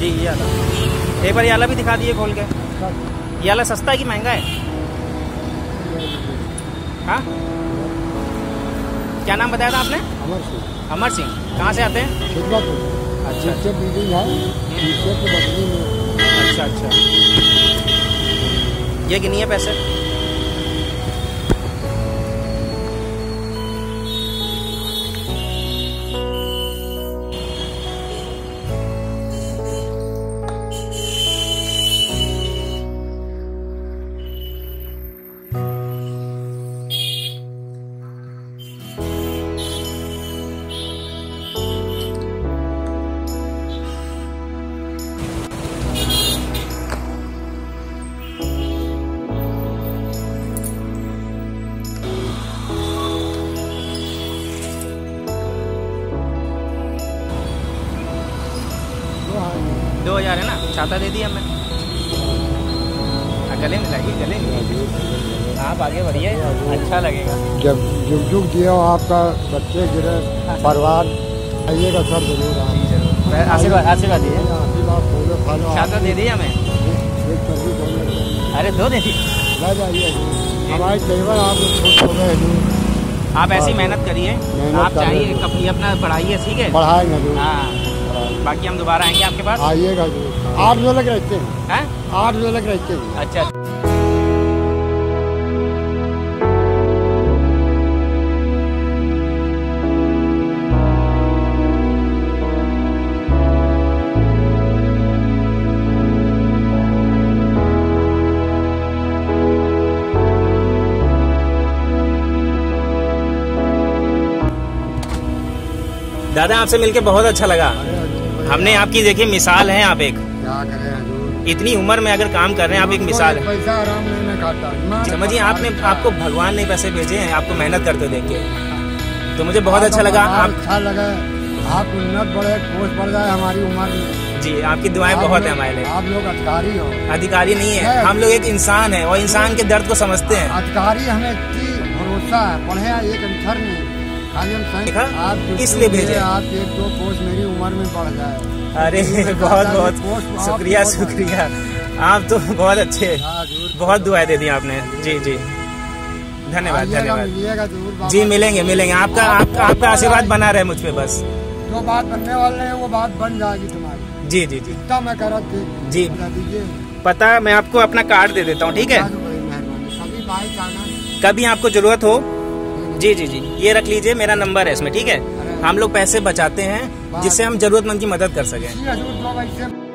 जी ये वाला। एक बार ये वाला भी दिखा दिए खोल के। ये वाला सस्ता है कि महँगा है? हाँ? क्या नाम बताया था आपने? अमर सिंह। अमर सिंह। कहाँ से आते हैं? खिदमत अच्छा बिल्डिंग है अच्छा अच्छा। ये गिनिए पैसे। छाता दे दिया मैं। हाँ, गले में लगी गले में। आप आगे बढ़िए अच्छा लगेगा। जब जुग जुग जियो आपका बच्चे गिरे परिवार आइएगा सर ज़रूर। जी ज़रूर। आशीर्वाद आशीर्वाद दीजिए। आशीर्वाद फूलो फलो छाता दे दिया मैं। अरे दो दे दी। हमारे ड्राइवर आप खुश हो गए आप ऐसी मेहनत करिए। आप चाहिए हैं। अपनी पढ़ाइए ठीक है? पढ़ाएँगे हाँ। बाकी हम दोबारा आएँगे आपके पास? आइएगा आठ बजे लग रहते हैं। हैं? आठ बजे लग रहते हैं। अच्छा। दादा आपसे मिलके बहुत अच्छा लगा। हमने आपकी देखी मिसाल है आप एक। क्या करें इतनी उम्र में अगर काम कर रहे हैं आप एक मिसाल है। मैं- समझिए आपने आपको भगवान ने पैसे भेजे हैं आपको मेहनत करते देख के। तो मुझे बहुत अच्छा लगा आप अच्छा लगा। आप उन्नत बढ़े पोस्ट बढ़ जाए हमारी उम्र। में जी आपकी दुआएँ बहुत है हमारे लिए। आप लोग अधिकारी हो। अधिकारी नहीं है। है। हम लोग एक इंसान है और इंसान के दर्द को समझते हैं। अधिकारी हमें भरोसा है पढ़े एक अंतर नहीं? आप जो- इसलिए भेजे। आप एक दो पोस्ट मेरी उम्र में बढ़ जाए अरे बहुत हूँ बहुत शुक्रिया शुक्रिया। आप तो बहुत अच्छे हाँ, बहुत दुआएँ दे दी आपने। जी जी। धन्यवाद धन्यवाद। जी मिलेंगे मिलेंगे। आपका आपका आपका आशीर्वाद बना रहे मुझ पे बस। जो बात बनने वाले हैं वो बात बन जाएगी तुम्हारी। जी जी जी। मैं कर जी। पता मैं आपको अपना कार्ड दे देता हूँ ठीक है? जाना कभी आपको ज़रूरत हो जी जी जी। ये रख लीजिए मेरा नंबर है इसमें ठीक है? हम लोग पैसे बचाते हैं जिससे हम जरूरतमंद की मदद कर सकें।